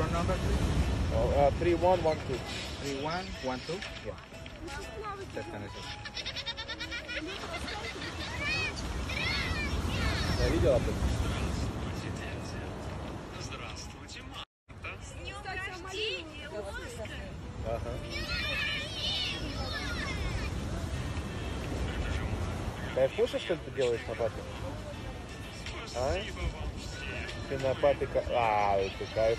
Front number. Oh, uh, uh 3112. 3112. Yeah. Just a minute. Я видел об этом? Ага. Кайфуша, что ли, ты делаешь на папе? А? Ты на папе... А, это кайф.